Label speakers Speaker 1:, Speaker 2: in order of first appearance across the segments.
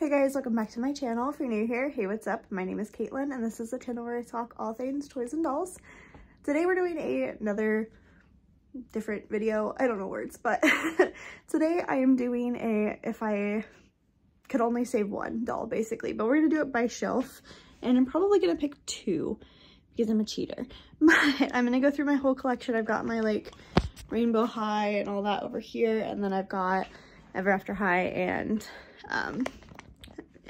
Speaker 1: Hey guys, welcome back to my channel. If you're new here, hey, what's up? My name is Katelan and this is the channel where I talk all things toys and dolls. Today we're doing a, another different video. I don't know words, but today I am doing a if I could only save one doll basically, but we're gonna do it by shelf and I'm probably gonna pick two because I'm a cheater. But I'm gonna go through my whole collection. I've got my like Rainbow High and all that over here and then I've got Ever After High and um,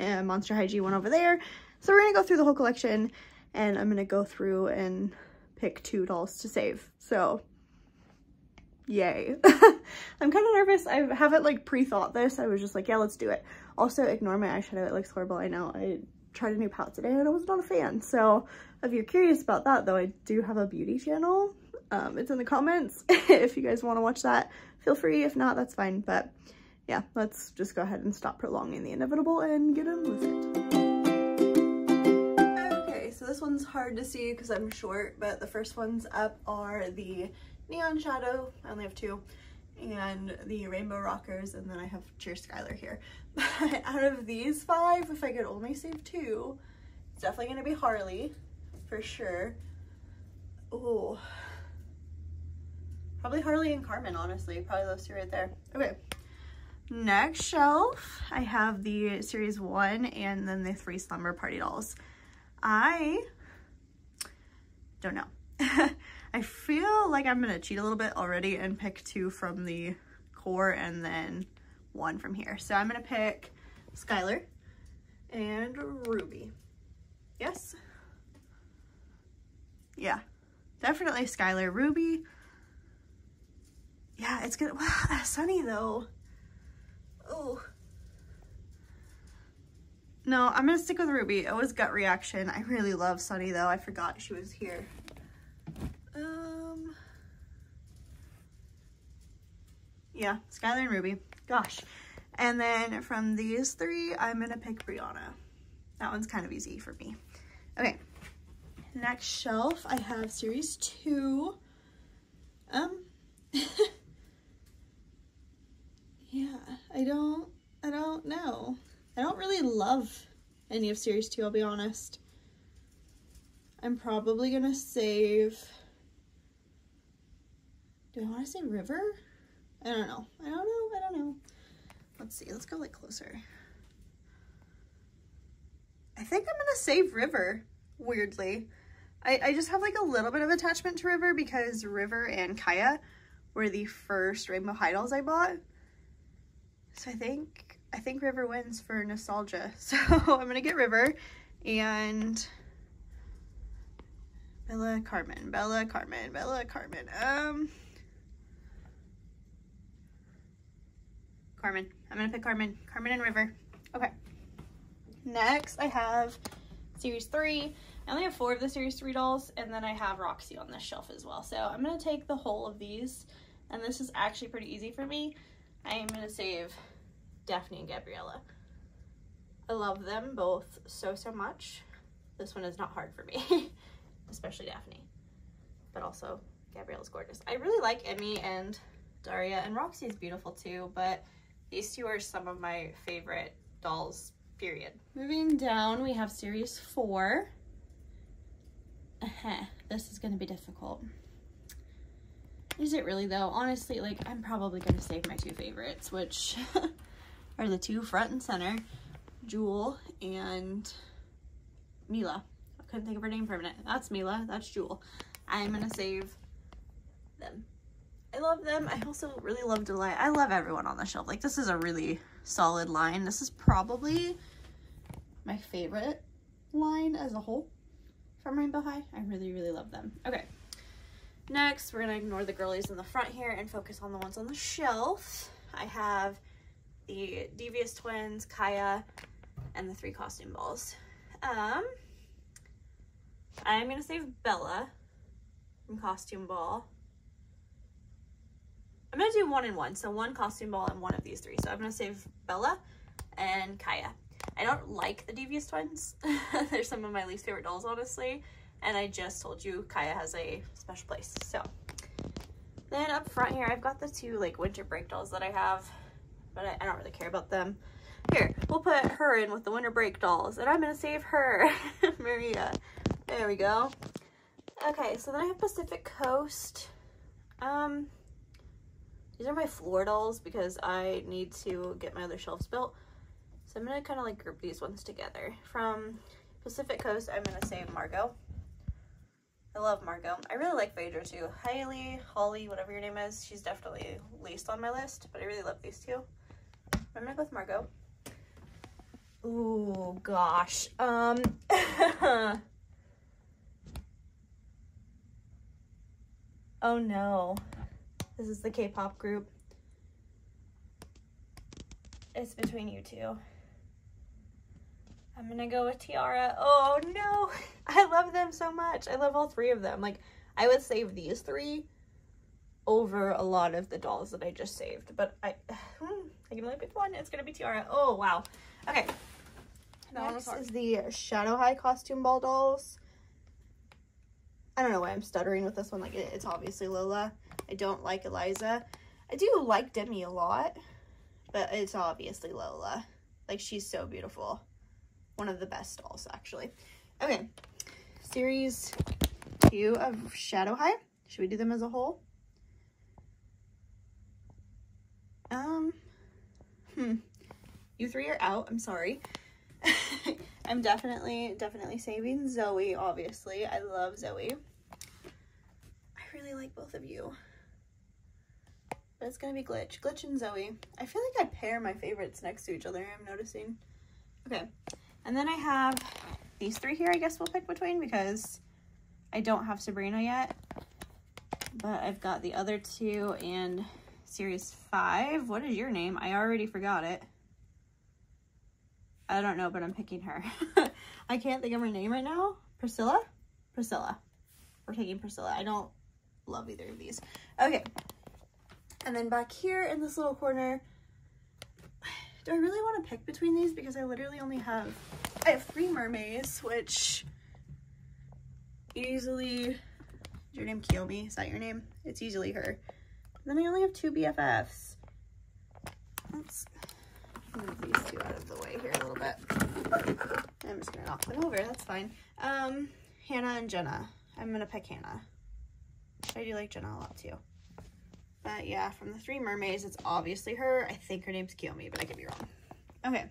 Speaker 1: and Monster High G1 over there. So we're gonna go through the whole collection and I'm gonna go through and pick two dolls to save. So yay. I'm kind of nervous. I haven't like pre-thought this. I was just like, yeah, let's do it. Also ignore my eyeshadow. It looks horrible. I know. I tried a new palette today and I was not a fan. So if you're curious about that though, I do have a beauty channel. Um, it's in the comments. if you guys want to watch that, feel free. If not, that's fine. But yeah, let's just go ahead and stop prolonging the inevitable and get on with it. Okay, so this one's hard to see because I'm short, but the first ones up are the Neon Shadow, I only have two, and the Rainbow Rockers, and then I have Cheer Skyler here. But out of these five, if I could only save two, it's definitely to be Harley, for sure. Oh, probably Harley and Carmen, honestly. Probably those two right there. Okay, Next shelf, I have the series one and then the three slumber party dolls. I don't know. I feel like I'm gonna cheat a little bit already and pick two from the core and then one from here. So I'm gonna pick Skyler and Ruby. Yes? Yeah, definitely Skyler. Ruby, yeah, it's good. Wow, Sunny though. Oh. No, I'm gonna stick with Ruby. It was gut reaction. I really love Sunny though. I forgot she was here. Um. Yeah, Skyler and Ruby. Gosh. And then from these three, I'm gonna pick Brianna. That one's kind of easy for me. Okay. Next shelf, I have series two. Um. yeah, I don't, I don't know. I don't really love any of series two, I'll be honest. I'm probably gonna save, do I wanna say River? I don't know. I don't know, I don't know. Let's see, let's go like closer. I think I'm gonna save River, weirdly. I, I just have like a little bit of attachment to River because River and Kaya were the first Rainbow High dolls I bought. So I think, I think River wins for nostalgia. So I'm gonna get River and Bella Carmen, Bella Carmen, Bella Carmen. Um, Carmen. I'm gonna pick Carmen. Carmen and River. Okay. Next, I have Series 3. I only have four of the Series 3 dolls, and then I have Roxy on this shelf as well. So I'm gonna take the whole of these, and this is actually pretty easy for me. I am to save Daphne and Gabriella. I love them both so, so much. This one is not hard for me, especially Daphne. But also, Gabriella's gorgeous. I really like Emmy and Daria, and Roxy is beautiful too, but these two are some of my favorite dolls, period. Moving down, we have series four. Uh -huh. This is going to be difficult. Is it really though? Honestly, like I'm probably gonna save my two favorites, which are the two front and center, Jewel and Mila. I couldn't think of her name for a minute. That's Mila, that's Jewel. I'm gonna save them. I love them. I also really love Delight. I love everyone on the shelf. Like this is a really solid line. This is probably my favorite line as a whole from Rainbow High. I really, really love them. Okay. Next, we're to ignore the girlies in the front here and focus on the ones on the shelf. I have the Devious Twins, Kaya, and the three costume balls. Um, I'm going to save Bella from Costume Ball. I'm going to do one and one. So one costume ball and one of these three. So I'm going to save Bella and Kaya. I don't like the Devious Twins. They're some of my least favorite dolls, honestly. And I just told you Kaya has a special place. So then up front here, I've got the two like winter break dolls that I have, but I, I don't really care about them. Here, we'll put her in with the winter break dolls, and I'm gonna save her, Maria. There we go. Okay, so then I have Pacific Coast. Um, these are my floor dolls because I need to get my other shelves built. So I'm gonna kind of like group these ones together. From Pacific Coast, I'm gonna save Margot. I love Margot. I really like Phaedra too. Hailey, Holly, whatever your name is, she's definitely least on my list, but I really love these two. I'm gonna go with Margot. Ooh, gosh. Um, oh no. This is the K-pop group. It's between you two. I'm gonna go with T-ara. Oh no, I love them so much. I love all three of them. Like, I would save these three over a lot of the dolls that I just saved. But I, hmm, I can only pick one. It's gonna be T-ara. Oh wow. Okay. Next is the Shadow High costume ball dolls. I don't know why I'm stuttering with this one. Like, it's obviously Lola. I don't like Eliza. I do like Demi a lot, but it's obviously Lola. Like, she's so beautiful. One of the best dolls, actually. Okay, series two of Shadow High. Should we do them as a whole? Um, hmm. You three are out. I'm sorry. I'm definitely, definitely saving Zoe, obviously. I love Zoe. I really like both of you. But it's gonna be Glitch. Glitch and Zoe. I feel like I pair my favorites next to each other, I'm noticing. Okay, and then I have these three here, I guess we'll pick between because I don't have Sabrina yet. But I've got the other two and series five. What is your name? I already forgot it. I don't know, but I'm picking her. I can't think of her name right now. Priscilla? Priscilla. We're taking Priscilla. I don't love either of these. Okay. And then back here in this little corner, do I really want to pick between these? Because I literally only have, I have three mermaids, which easily, is your name Kiyomi? Is that your name? It's easily her. Then I only have two BFFs. Let's move these two out of the way here a little bit. I'm just gonna knock them over, that's fine. Um, Hannah and Jenna. I'm gonna pick Hannah. I do like Jenna a lot too. But yeah, from the three mermaids, it's obviously her. I think her name's Kiyomi, but I could be wrong. Okay.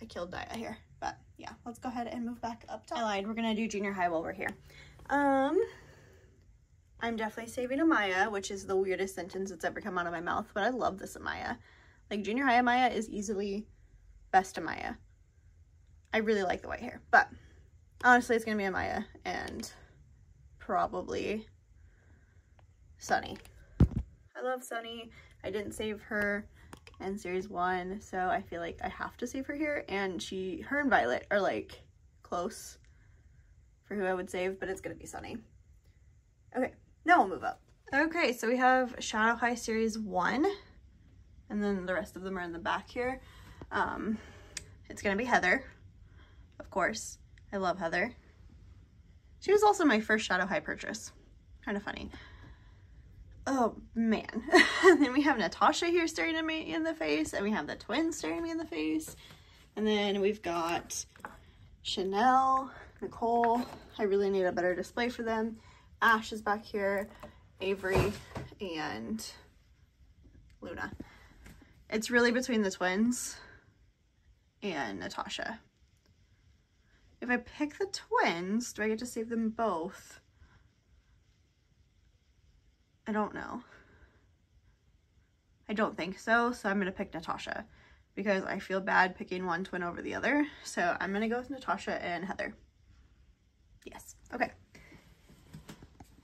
Speaker 1: I killed Daya here, but yeah, let's go ahead and move back up top. I lied, we're gonna do junior high while we're here. Um, I'm definitely saving Amaya, which is the weirdest sentence that's ever come out of my mouth, but I love this Amaya. Like junior high Amaya is easily best Amaya. I really like the white hair, but honestly, it's gonna be Amaya and probably Sunny. I love Sunny. I didn't save her in series one, so I feel like I have to save her here. And she, her and Violet are like close for who I would save, but it's gonna be Sunny. Okay, now we'll move up. Okay, so we have Shadow High Series 1, and then the rest of them are in the back here. Um, it's gonna be Heather, of course. I love Heather. She was also my first Shadow High purchase. Kind of funny. Oh, man. and then we have Natasha here staring at me in the face, and we have the twins staring me in the face. And then we've got Chanel, Nicole. I really need a better display for them. Ash is back here, Avery, and Luna. It's really between the twins and Natasha. If I pick the twins, do I get to save them both? I don't know. I don't think so, so I'm going to pick Natasha because I feel bad picking one twin over the other. So I'm going to go with Natasha and Heather. Yes. Okay.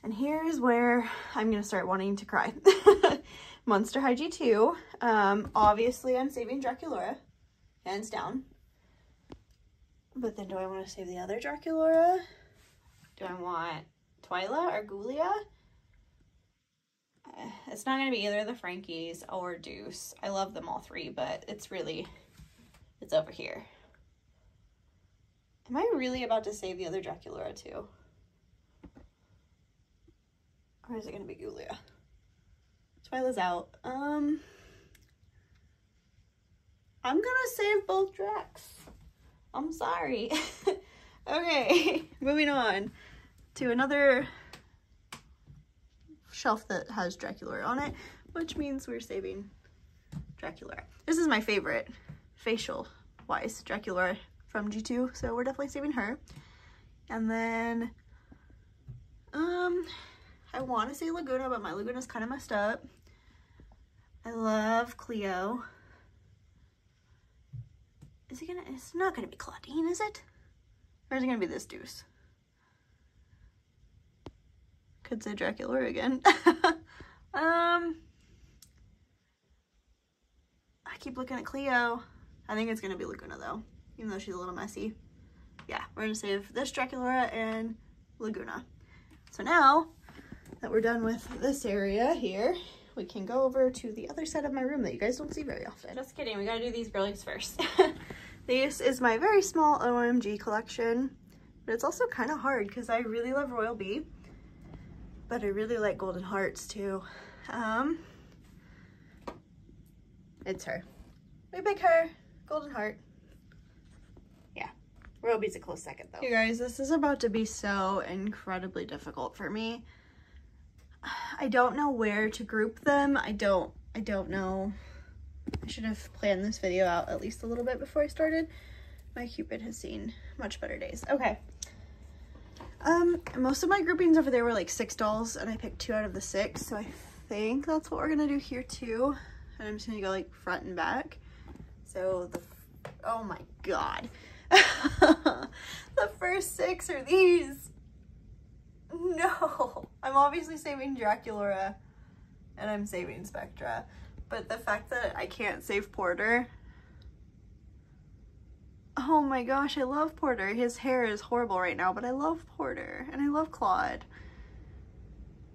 Speaker 1: And here's where I'm going to start wanting to cry. Monster High G2. Um, obviously, I'm saving Draculaura, hands down. But then do I want to save the other Draculaura? Do I want Twyla or Ghoulia? it's not going to be either the Frankies or Deuce. I love them all three, but it's really, it's over here. Am I really about to save the other Draculaura too? Or is it to be Ghoulia? Twyla's out. Um, I'm gonna save both Dracs. I'm sorry. okay, moving on to another shelf that has Draculaura on it, which means we're saving Draculaura. This is my favorite facial wise Draculaura from G2, so we're definitely saving her. And then, um, I want to say Laguna, but my Laguna's kind of messed up. I love Cleo. Is it gonna, it's not gonna be Clawdeen, is it? Or is it gonna be this deuce? Could say Draculaura again. um, I keep looking at Cleo. I think it's gonna be Laguna though, even though she's a little messy. Yeah, we're gonna save this Draculaura and Laguna. So now that we're done with this area here, we can go over to the other side of my room that you guys don't see very often. Just kidding, we gotta do these girlies first. this is my very small OMG collection, but it's also kind of hard because I really love Royal Bee, but I really like Golden Hearts too. Um, it's her. We pick her, Golden Heart. Yeah, Royal Bee's a close second though. You guys, this is about to be so incredibly difficult for me. I don't know where to group them. I don't, I don't know. I should have planned this video out at least a little bit before I started. My Cupid has seen much better days. Okay. Um, most of my groupings over there were like six dolls and I picked two out of the six. So I think that's what we're gonna do here too. And I'm just gonna go like front and back. So the, oh my God. the first six are these. No, I'm obviously saving Draculaura and I'm saving Spectra, but the fact that I can't save Porter. Oh my gosh, I love Porter. His hair is horrible right now, but I love Porter and I love Clawd.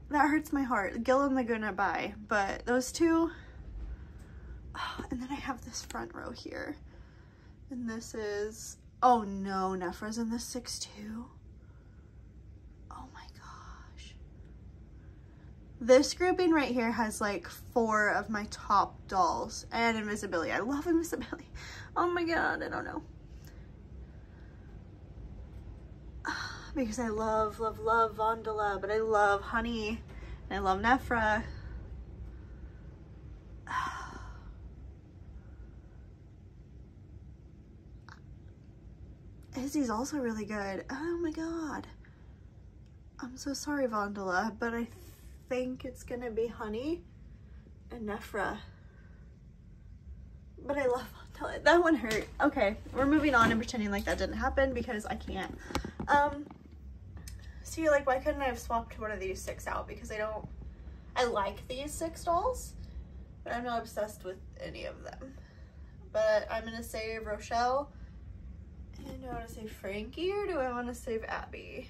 Speaker 1: That hurts my heart. Gil and Laguna, bye. But those two, oh, and then I have this front row here. And this is, oh no, Nefera's in the 6 too. This grouping right here has like four of my top dolls and Invisi Billy. I love Invisi Billy. Oh my god, I don't know. Because I love, love, love Vandala, but I love Honey and I love Nefera. Izzy's also really good. Oh my god. I'm so sorry, Vondola, but I think it's gonna be Honey and Nefera. But I love that one hurt. Okay, we're moving on and pretending like that didn't happen because I can't. Um, see, like, why couldn't I have swapped one of these six out? Because I don't, I like these six dolls, but I'm not obsessed with any of them. But I'm gonna save Rochelle. And do I want to save Frankie or do I want to save Abby?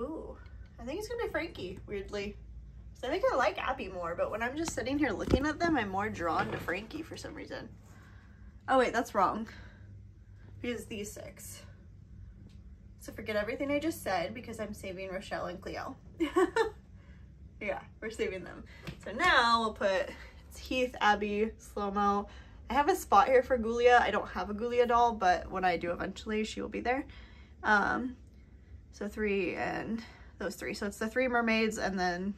Speaker 1: Ooh, I think it's gonna be Frankie, weirdly. So I think I like Abby more, but when I'm just sitting here looking at them, I'm more drawn to Frankie for some reason. Oh wait, that's wrong. Because these six. So forget everything I just said because I'm saving Rochelle and Cleo. yeah, we're saving them. So now we'll put Heath, Abby, Slow-Mo. I have a spot here for Ghoulia. I don't have a Ghoulia doll, but when I do eventually, she will be there. Um, so three and those three. So it's the three mermaids and then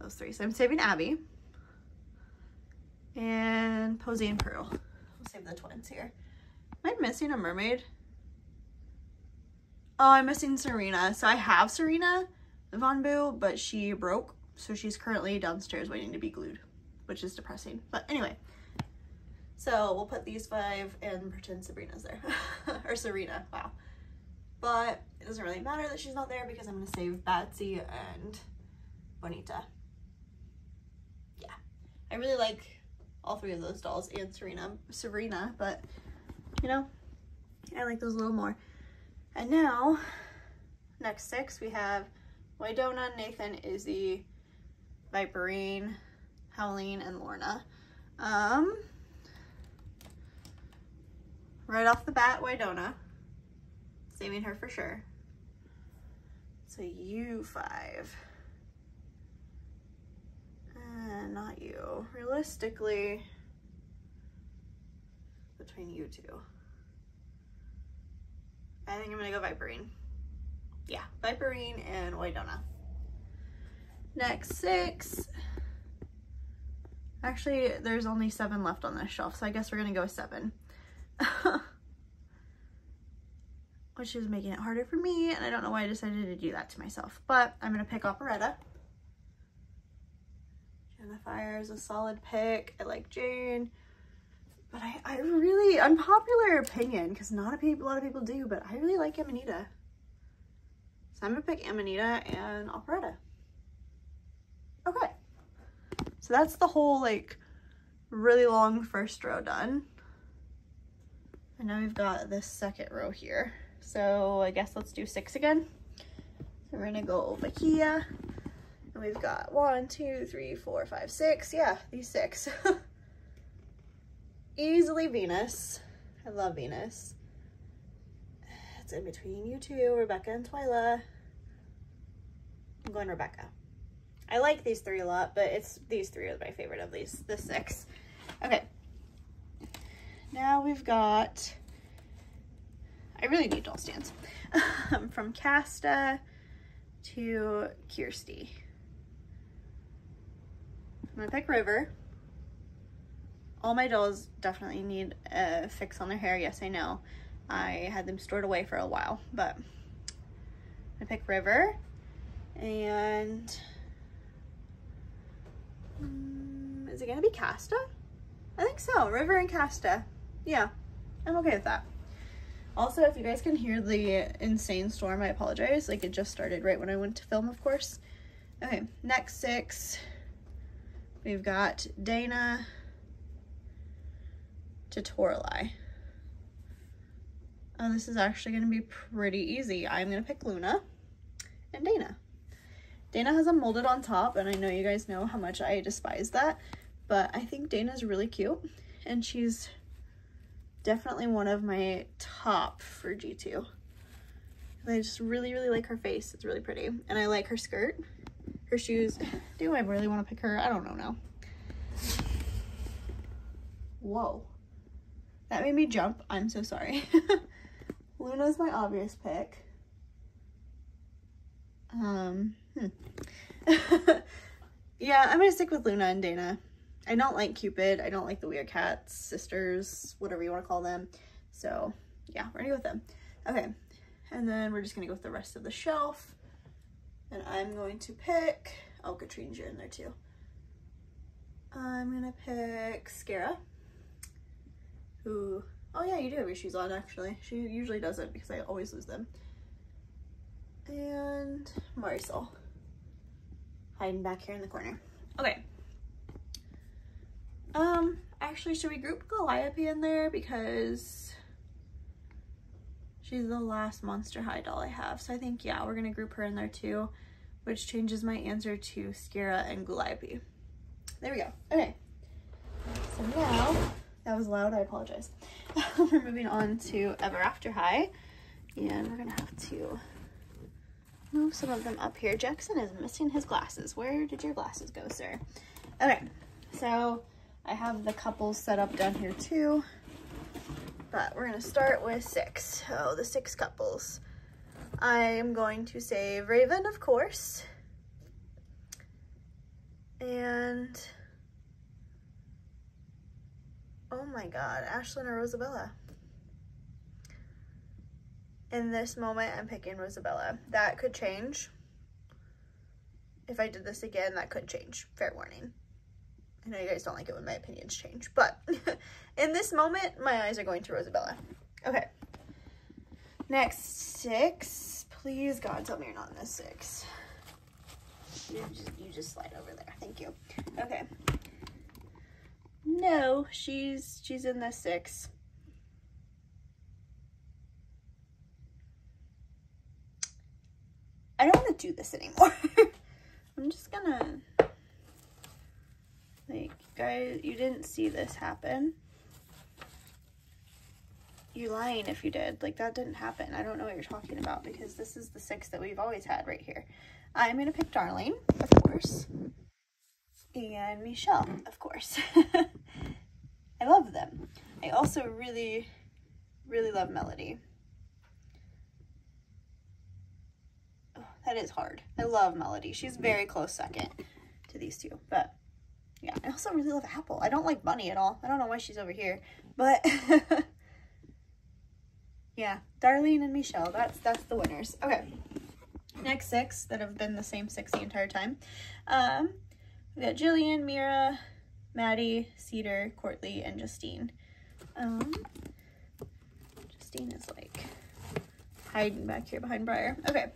Speaker 1: those three. So I'm saving Abby. And Posey and Pearl. We'll save the twins here. Am I missing a mermaid? Oh, I'm missing Sirena. So I have Sirena Von Boo, but she broke. So she's currently downstairs waiting to be glued, which is depressing. But anyway, so we'll put these five and pretend Sabrina's there. or Sirena, wow. But it doesn't really matter that she's not there because I'm to save Batsy and Bonita. Yeah. I really like all three of those dolls and Sirena, Sirena, but you know, I like those a little more. And now, next six, we have Wydowna, Nathan, Izzy, Viperine, Howleen, and Lorna. Um, right off the bat, Wydowna. Saving her for sure. So you five. Uh, not you. Realistically, between you two. I think I'm gonna go Viperine. Yeah, Viperine and Wydowna. Next six. Actually, there's only seven left on this shelf, so I guess we're gonna go seven. Which is making it harder for me, and I don't know why I decided to do that to myself. But I'm gonna pick Operetta. Fire is a solid pick. I like Jane. But I, I really, unpopular opinion, because not a, people, a lot of people do, but I really like Amanita. So I'm gonna pick Amanita and Operetta. Okay. So that's the whole like really long first row done. And now we've got this second row here. So I guess let's do six again. So we're gonna go over here. And we've got one, two, three, four, five, six. Yeah, these six. Easily Venus. I love Venus. It's in between you two, Robecca and Twyla. I'm going Robecca. I like these three a lot, but it's these three are my favorite of these, the six. Okay. Now we've got, I really need doll stands. From Casta to Kirsty. I'm gonna pick River. All my dolls definitely need a fix on their hair. Yes, I know. I had them stored away for a while, but I pick River and um, is it gonna be Casta? I think so, River and Casta. Yeah, I'm okay with that. Also, if you guys can hear the insane storm, I apologize. Like it just started right when I went to film, of course. Okay, next six. We've got Dana to Toralei. Oh, this is actually going to be pretty easy. I'm going to pick Luna and Dana. Dana has a molded on top, and I know you guys know how much I despise that, but I think Dana's really cute, and she's definitely one of my top for G2. I just really, really like her face. It's really pretty. And I like her skirt, her shoes. Do I really want to pick her? I don't know now. Whoa. That made me jump. I'm so sorry. Luna's my obvious pick. Um, hmm. yeah, I'm gonna stick with Luna and Dana. I don't like Cupid. I don't like the Weird Cats, sisters, whatever you want to call them. So yeah, we're gonna go with them. Okay, and then we're just gonna go with the rest of the shelf. And I'm going to pick, oh, Catrine's in there too. I'm gonna pick Scarah, who, oh yeah, you do have your shoes on actually. She usually doesn't because I always lose them. And Marisol, hiding back here in the corner. Okay. Um, actually, should we group Calliope in there because she's the last Monster High doll I have. So I think, yeah, we're gonna group her in there too, which changes my answer to Scarah and Calliope. There we go. Okay. So now, that was loud, I apologize. we're moving on to Ever After High, and we're gonna have to move some of them up here. Jackson is missing his glasses. Where did your glasses go, sir? Okay, so I have the couples set up down here too, but we're gonna start with six. So the six couples. I am going to save Raven, of course. And, oh my God, Ashlyn or Rosabella. In this moment, I'm picking Rosabella. That could change. If I did this again, that could change. Fair warning. I know you guys don't like it when my opinions change, but in this moment, my eyes are going to Rosabella. Okay. Next, six. Please, God, tell me you're not in the six. You just, you just slide over there. Thank you. Okay. No, she's she's in the six. I don't want to do this anymore. I'm just gonna like guys you didn't see this happen. You lying if you did. Like that didn't happen. I don't know what you're talking about because this is the six that we've always had right here. I'm going to pick Darlene, of course. and Michelle, of course. I love them. I also really, really love Melody. Oh, that is hard. I love Melody. She's very close second to these two, but yeah, I also really love Apple. I don't like Bunny at all. I don't know why she's over here, but yeah, Darlene and Michelle, that's, that's the winners. Okay, next six that have been the same six the entire time. Um, we got Jillian, Mira, Maddie, Cedar, Courtly, and Justine. Um, Justine is like hiding back here behind Briar. Okay,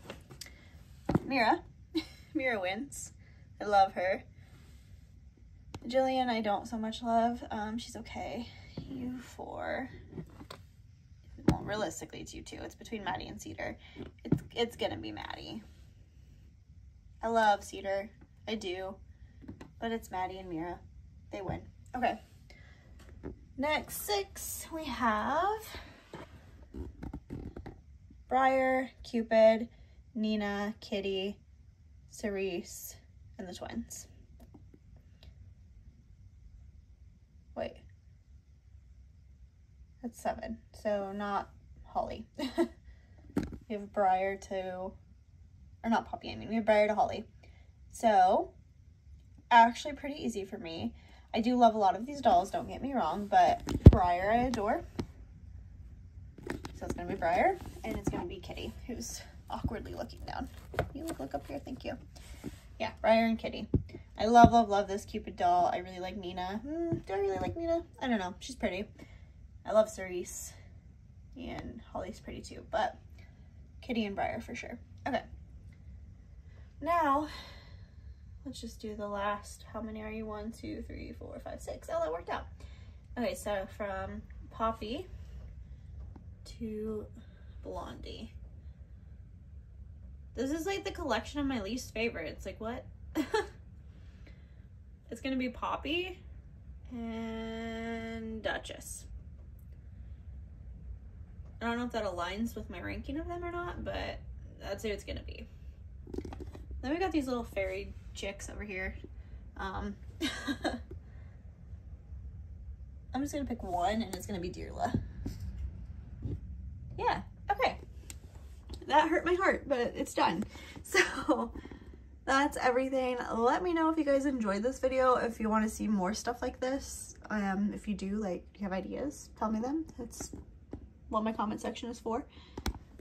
Speaker 1: Mira. Mira wins. I love her. Jillian, I don't so much love. Um, she's okay. You four. Well, realistically, it's you two. It's between Maddie and Cedar. It's it's gonna be Maddie. I love Cedar. I do. But it's Maddie and Mira. They win. Okay. Next six, we have Briar, Cupid, Nina, Kitty, Cerise, and the twins. Wait. That's seven. So not Holly. we have Briar to, or not Poppy, I mean, we have Briar to Holly. So, actually pretty easy for me. I do love a lot of these dolls, don't get me wrong, but Briar I adore. So it's going to be Briar, and it's going to be Kitty, who's awkwardly looking down. You look, look up here, thank you. Yeah, Briar and Kitty. I love, love, love this Cupid doll. I really like Nina. Mm, do I really like Nina? I don't know. She's pretty. I love Cerise. And Holly's pretty too. But Kitty and Briar for sure. Okay. Now, let's just do the last. How many are you? One, two, three, four, five, six. Oh, that worked out. Okay, so from Poppy to Blondie. This is like the collection of my least favorites. Like, what? It's to be Poppy and Duchess. I don't know if that aligns with my ranking of them or not, but that's who it's to be. Then we got these little fairy chicks over here. Um, I'm just to pick one, and it's to be Dearla. Yeah, okay. That hurt my heart, but it's done. So that's everything. Let me know if you guys enjoyed this video, if you want to see more stuff like this. Um, if you do, like, you have ideas, tell me them. That's what my comment section is for.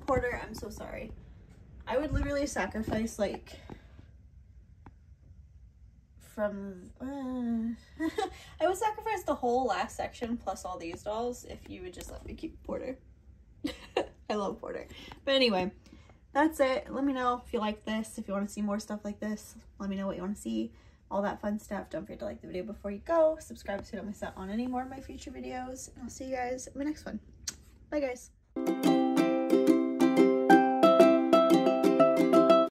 Speaker 1: Porter, I'm so sorry. I would literally sacrifice, like, from, uh, I would sacrifice the whole last section plus all these dolls if you would just let me keep Porter. I love Porter. But anyway, that's it. Let me know if you like this, if you want to see more stuff like this. Let me know what you want to see, all that fun stuff. Don't forget to like the video before you go. Subscribe so you don't miss out on any more of my future videos. And I'll see you guys in my next one. Bye, guys.